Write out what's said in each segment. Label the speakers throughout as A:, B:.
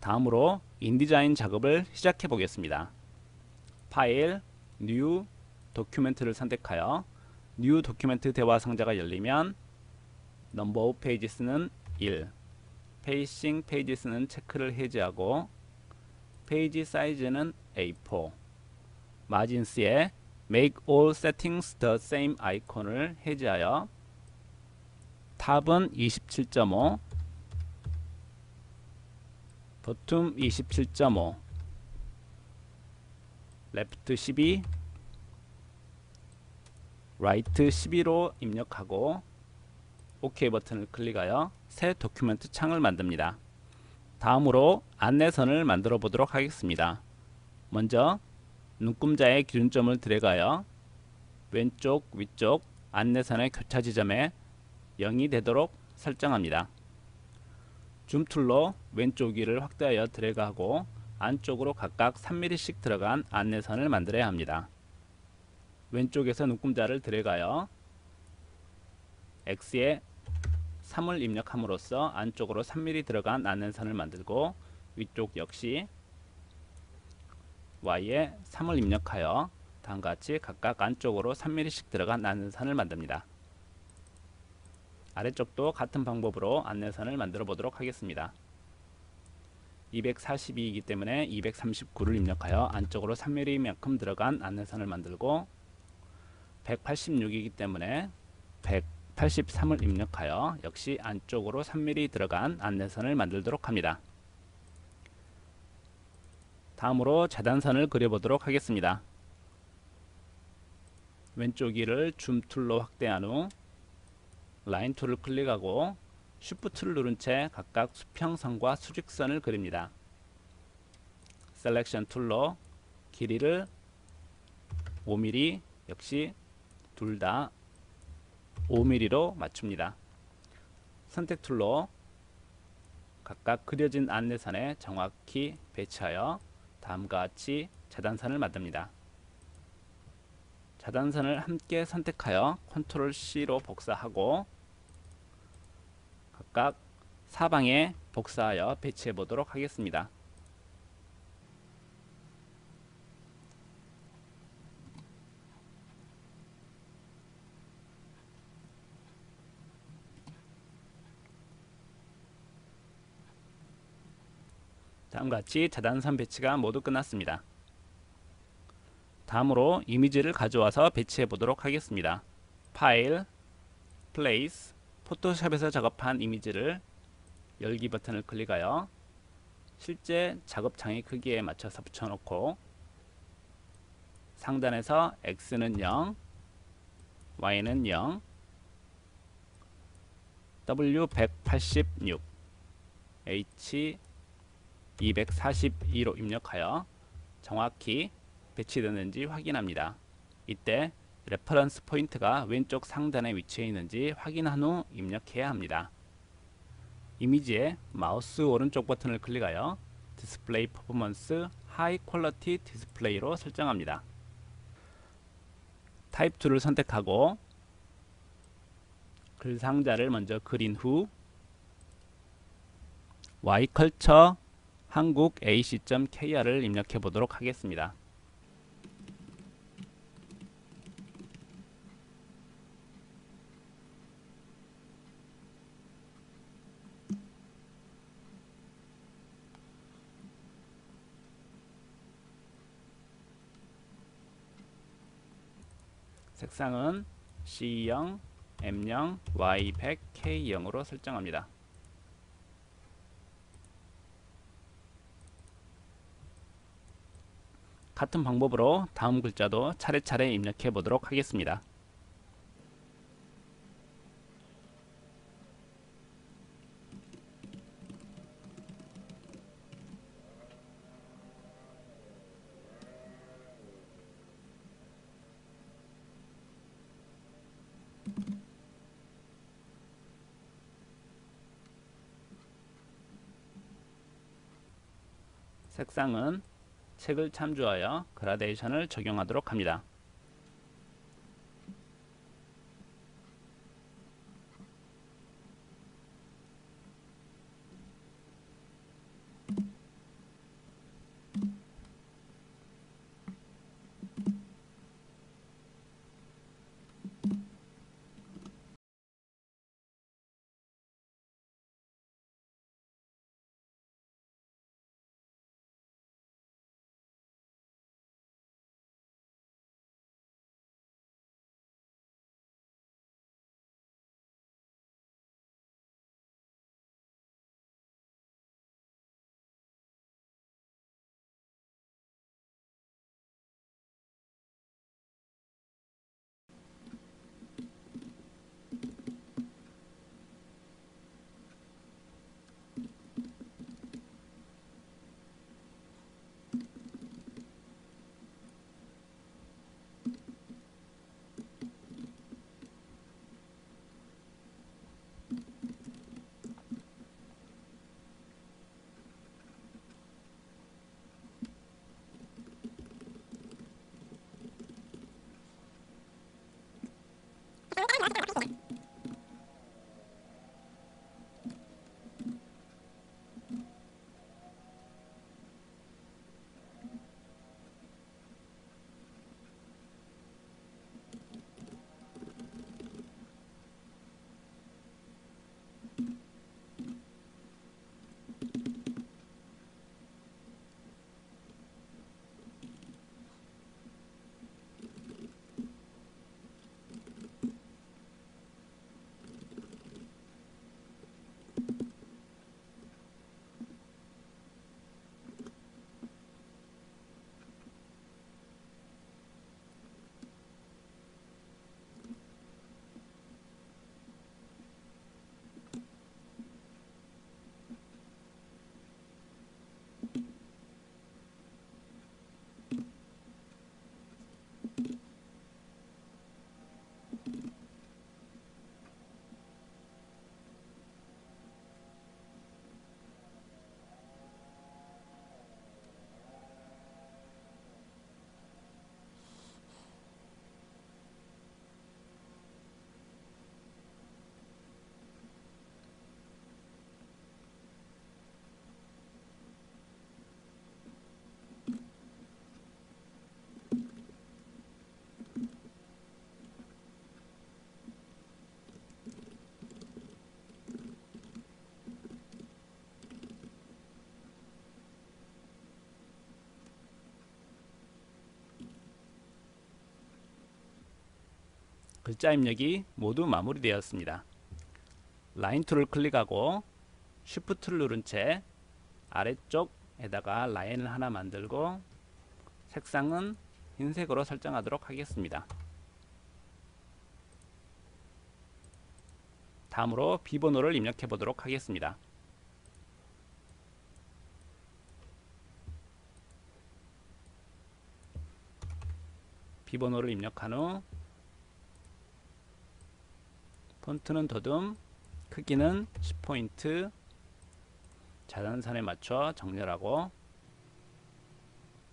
A: 다음으로 인디자인 작업을 시작해 보겠습니다. File, New, Document를 선택하여 New Document 대화 상자가 열리면 Number of Pages는 1, Facing Pages는 체크를 해제하고 Page Size는 A4, Margins에 Make all settings the same 아이콘을 해제하여 Top은 27.5 Bottom 27.5 Left 12 Right 12로 입력하고 OK 버튼을 클릭하여 새 document 창을 만듭니다. 다음으로 안내선을 만들어 보도록 하겠습니다. 먼저 눈금자의 기준점을 드래그하여 왼쪽 위쪽 안내선의 교차 지점에 0이 되도록 설정합니다. Zoom Tool로 왼쪽 위를 확대하여 드래그하고 안쪽으로 각각 3mm씩 들어간 안내선을 만들어야 합니다. 왼쪽에서 눈금자를 드래그하여 X에 3을 입력함으로써 안쪽으로 3mm 들어간 안내선을 만들고 위쪽 역시 Y에 3을 입력하여 다음과 같이 각각 안쪽으로 3mm씩 들어간 안내선을 만듭니다. 아래쪽도 같은 방법으로 안내선을 만들어 보도록 하겠습니다. 242이기 때문에 239를 입력하여 안쪽으로 3mm만큼 들어간 안내선을 만들고 186이기 때문에 183을 입력하여 역시 안쪽으로 3mm 들어간 안내선을 만들도록 합니다. 다음으로 재단선을 그려보도록 하겠습니다. 왼쪽 위를 Zoom Tool로 확대한 후 Line Tool을 클릭하고 Shift를 누른 채 각각 수평선과 수직선을 그립니다. Selection Tool로 길이를 5mm 역시 둘 다 5mm로 맞춥니다. 선택 Tool로 각각 그려진 안내선에 정확히 배치하여 다음과 같이 재단선을 만듭니다. 재단선을 함께 선택하여 컨트롤 C로 복사하고 각각 사방에 복사하여 배치해 보도록 하겠습니다. 다음같이 재단선 배치가 모두 끝났습니다. 다음으로 이미지를 가져와서 배치해 보도록 하겠습니다. File, Place, 포토샵에서 작업한 이미지를 열기 버튼을 클릭하여 실제 작업창의 크기에 맞춰서 붙여놓고 상단에서 X는 0, Y는 0, W186, H 242로 입력하여 정확히 배치되는지 확인합니다. 이때 Reference Point가 왼쪽 상단에 위치해 있는지 확인한 후 입력해야 합니다. 이미지에 마우스 오른쪽 버튼을 클릭하여 Display Performance High Quality Display로 설정합니다. 타입 툴을 선택하고 글 상자를 먼저 그린 후 Y 컬처 한국 ac.kr을 입력해 보도록 하겠습니다. 색상은 C0, M0, Y100, K0으로 설정합니다. 같은 방법으로 다음 글자도 차례차례 입력해 보도록 하겠습니다. 색상은 책을 참조하여 그라데이션을 적용하도록 합니다. 글자 입력이 모두 마무리되었습니다. Line Tool을 클릭하고 Shift를 누른 채 아래쪽에다가 라인을 하나 만들고 색상은 흰색으로 설정하도록 하겠습니다. 다음으로 비번호를 입력해 보도록 하겠습니다. 비번호를 입력한 후 폰트는 더듬 크기는 10포인트 자연선에 맞춰 정렬하고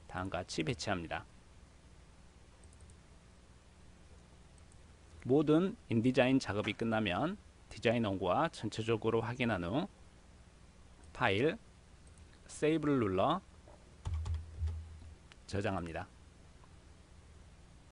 A: 다음과 같이 배치합니다. 모든 인디자인 작업이 끝나면 디자인 원고와 전체적으로 확인한 후 파일 세이브를 눌러 저장합니다.